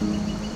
Mm-hmm.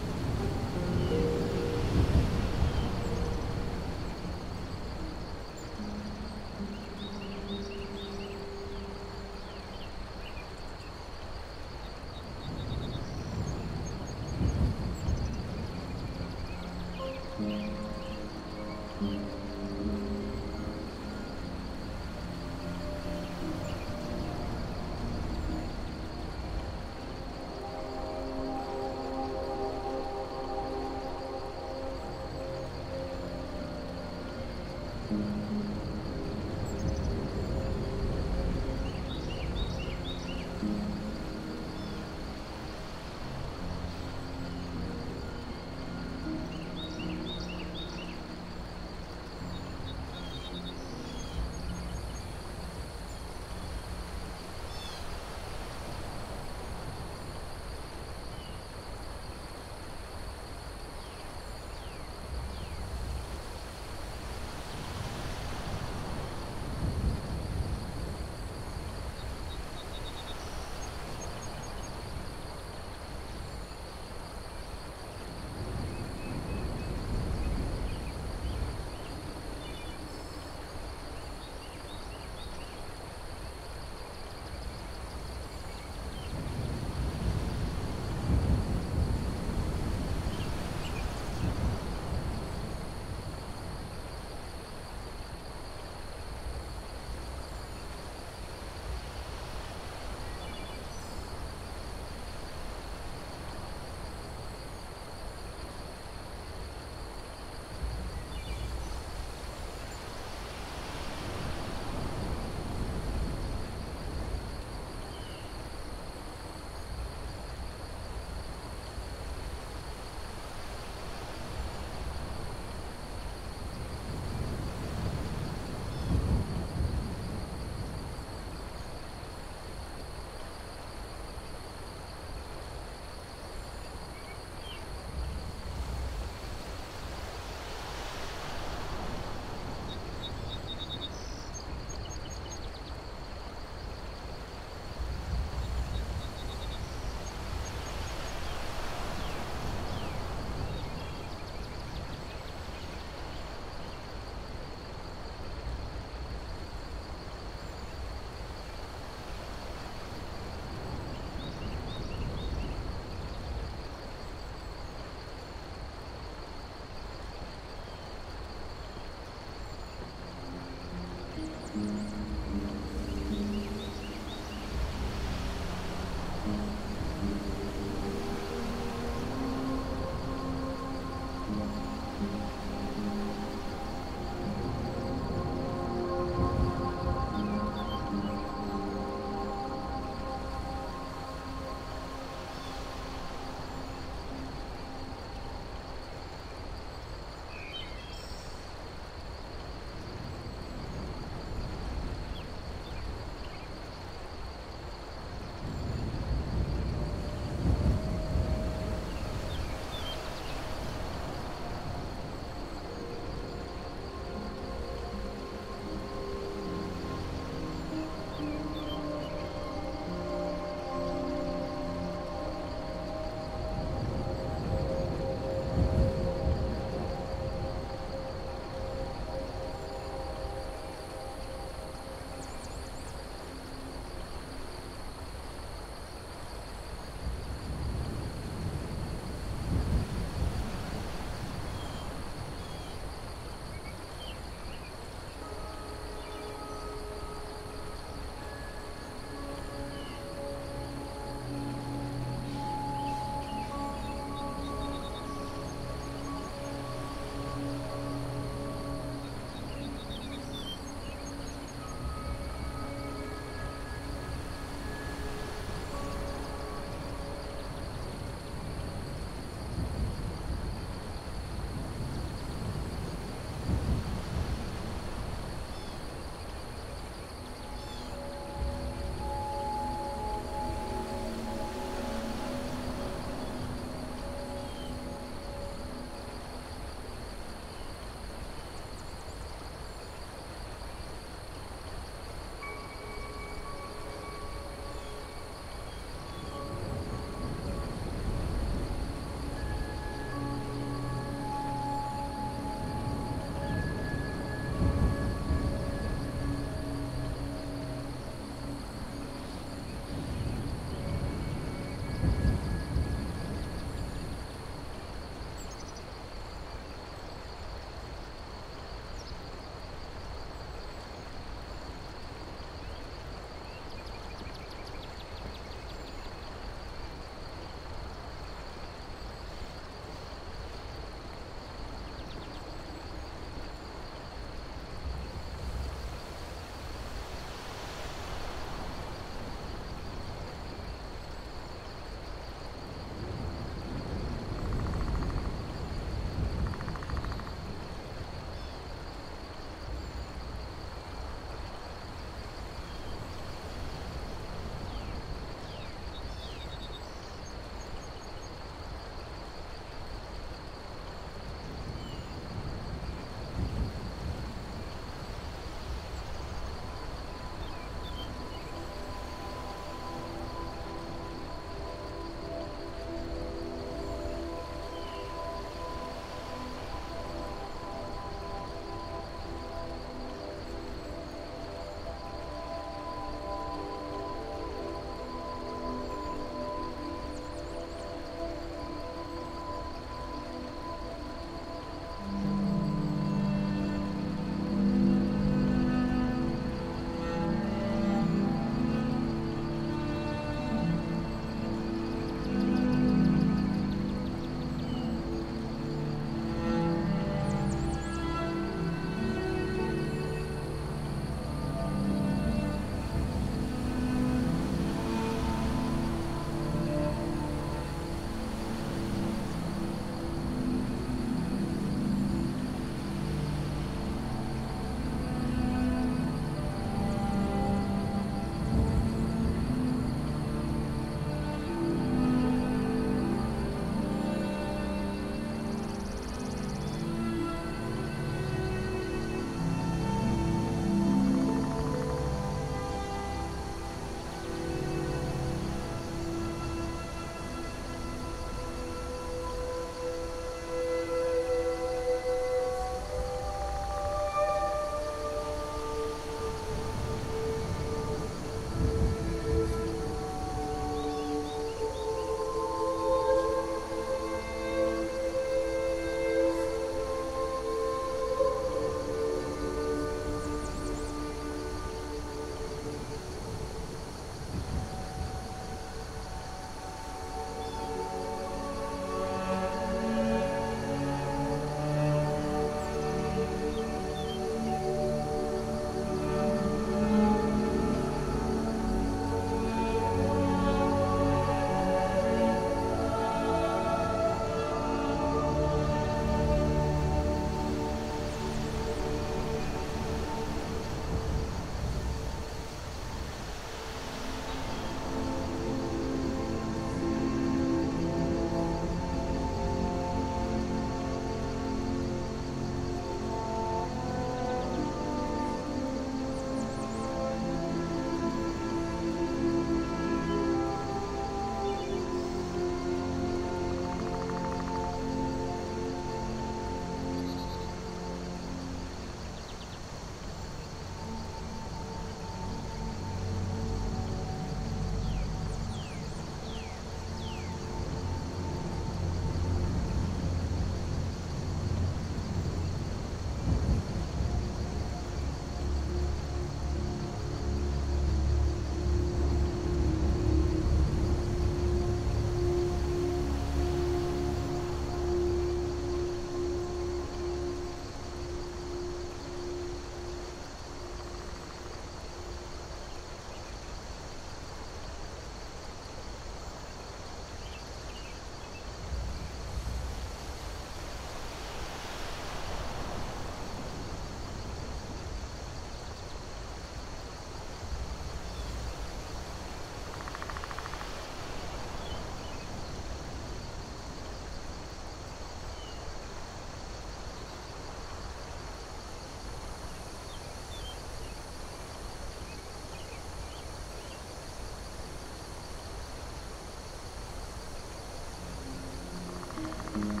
Mm-hmm.